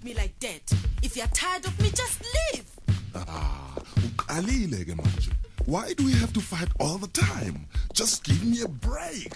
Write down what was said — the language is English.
treat me like that. If you're tired of me, just leave. Ah, uqalile ke manje. Why do we have to fight all the time? Just give me a break.